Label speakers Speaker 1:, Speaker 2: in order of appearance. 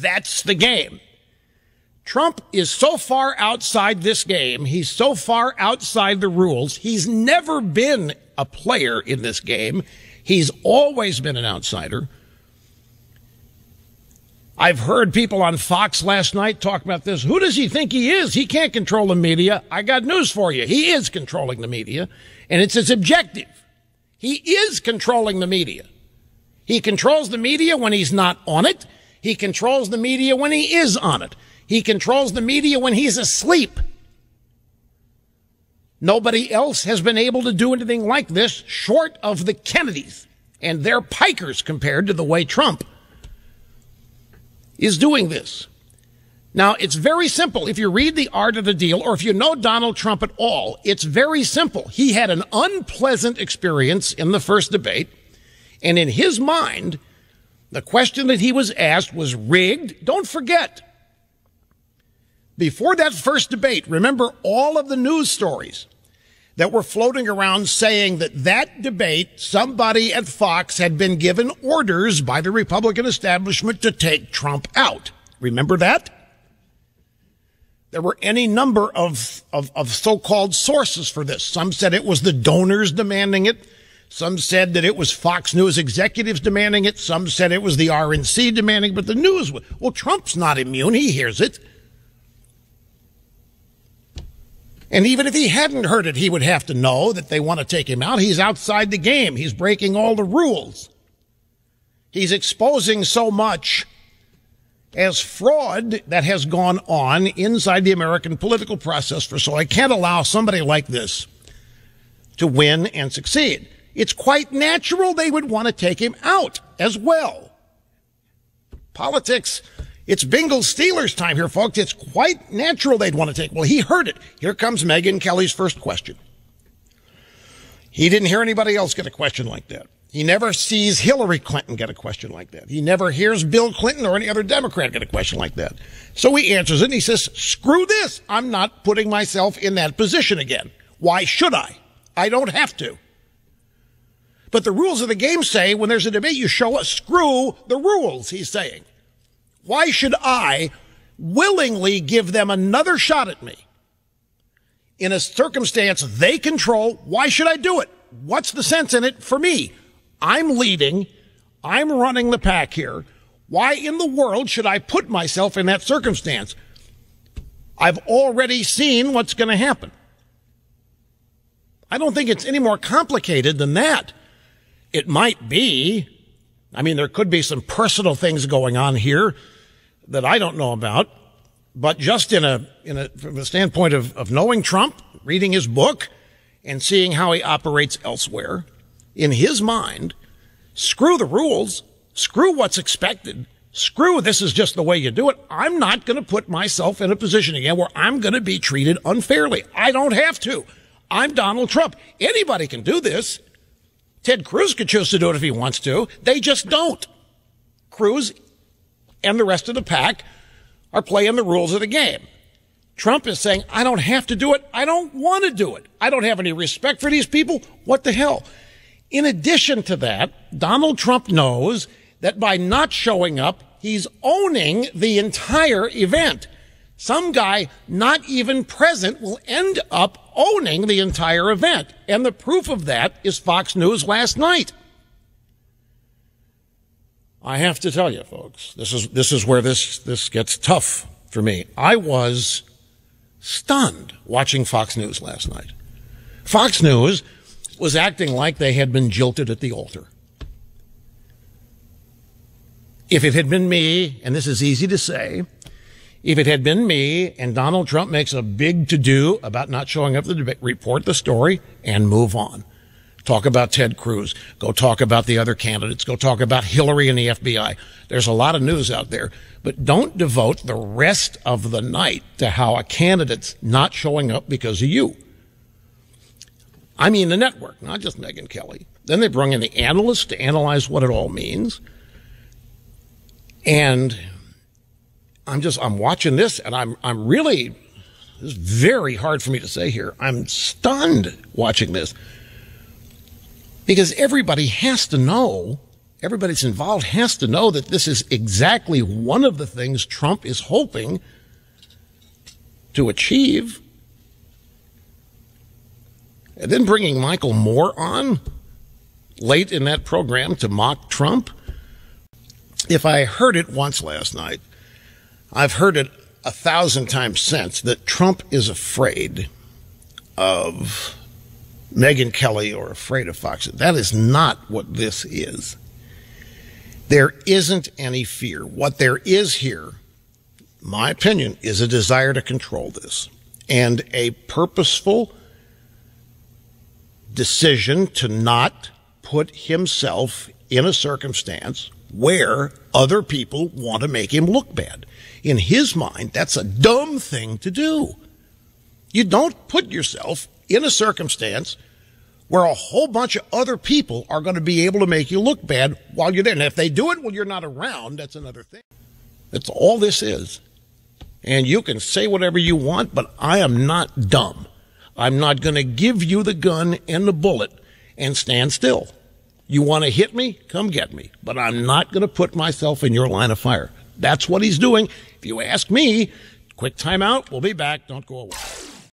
Speaker 1: That's the game. Trump is so far outside this game. He's so far outside the rules. He's never been a player in this game. He's always been an outsider. I've heard people on Fox last night talk about this. Who does he think he is? He can't control the media. I got news for you. He is controlling the media, and it's his objective. He is controlling the media. He controls the media when he's not on it. He controls the media when he is on it. He controls the media when he's asleep. Nobody else has been able to do anything like this short of the Kennedys. And they're pikers compared to the way Trump is doing this. Now, it's very simple. If you read The Art of the Deal, or if you know Donald Trump at all, it's very simple. He had an unpleasant experience in the first debate. And in his mind, the question that he was asked was rigged. Don't forget, before that first debate, remember all of the news stories that were floating around saying that that debate, somebody at Fox had been given orders by the Republican establishment to take Trump out. Remember that? There were any number of, of, of so-called sources for this. Some said it was the donors demanding it. Some said that it was Fox News executives demanding it. Some said it was the RNC demanding, but the news, well, Trump's not immune. He hears it. And even if he hadn't heard it, he would have to know that they want to take him out. He's outside the game. He's breaking all the rules. He's exposing so much as fraud that has gone on inside the American political process for so I can't allow somebody like this to win and succeed. It's quite natural they would want to take him out as well. Politics it's Bengals Steelers time here, folks. It's quite natural they'd want to take. Well, he heard it. Here comes Megyn Kelly's first question. He didn't hear anybody else get a question like that. He never sees Hillary Clinton get a question like that. He never hears Bill Clinton or any other Democrat get a question like that. So he answers it and he says, screw this. I'm not putting myself in that position again. Why should I? I don't have to. But the rules of the game say when there's a debate, you show us screw the rules, he's saying. Why should I willingly give them another shot at me in a circumstance they control? Why should I do it? What's the sense in it for me? I'm leading. I'm running the pack here. Why in the world should I put myself in that circumstance? I've already seen what's going to happen. I don't think it's any more complicated than that. It might be. I mean, there could be some personal things going on here that I don't know about, but just in a, in a, from the standpoint of, of knowing Trump, reading his book, and seeing how he operates elsewhere, in his mind, screw the rules, screw what's expected, screw this is just the way you do it. I'm not going to put myself in a position again where I'm going to be treated unfairly. I don't have to. I'm Donald Trump. Anybody can do this. Ted Cruz could choose to do it if he wants to. They just don't. Cruz and the rest of the pack are playing the rules of the game. Trump is saying, I don't have to do it. I don't want to do it. I don't have any respect for these people. What the hell? In addition to that, Donald Trump knows that by not showing up, he's owning the entire event. Some guy not even present will end up owning the entire event. And the proof of that is Fox News last night. I have to tell you, folks, this is, this is where this, this gets tough for me. I was stunned watching Fox News last night. Fox News was acting like they had been jilted at the altar. If it had been me, and this is easy to say, if it had been me and Donald Trump makes a big to do about not showing up to the debate, report the story and move on. Talk about Ted Cruz. Go talk about the other candidates. Go talk about Hillary and the FBI. There's a lot of news out there, but don't devote the rest of the night to how a candidate's not showing up because of you. I mean the network, not just Megyn Kelly. Then they bring in the analysts to analyze what it all means. And I'm just, I'm watching this and I'm, I'm really, it's very hard for me to say here. I'm stunned watching this because everybody has to know everybody that's involved has to know that this is exactly one of the things Trump is hoping to achieve. And then bringing Michael Moore on late in that program to mock Trump. If I heard it once last night, I've heard it a thousand times since that Trump is afraid of Megyn Kelly or afraid of Fox. That is not what this is. There isn't any fear. What there is here, my opinion, is a desire to control this and a purposeful decision to not put himself in a circumstance where other people want to make him look bad. In his mind, that's a dumb thing to do. You don't put yourself in a circumstance where a whole bunch of other people are going to be able to make you look bad while you're there. And if they do it when you're not around, that's another thing. That's all this is. And you can say whatever you want, but I am not dumb. I'm not going to give you the gun and the bullet and stand still. You want to hit me? Come get me. But I'm not going to put myself in your line of fire. That's what he's doing. If you ask me, quick timeout. We'll be back. Don't go away.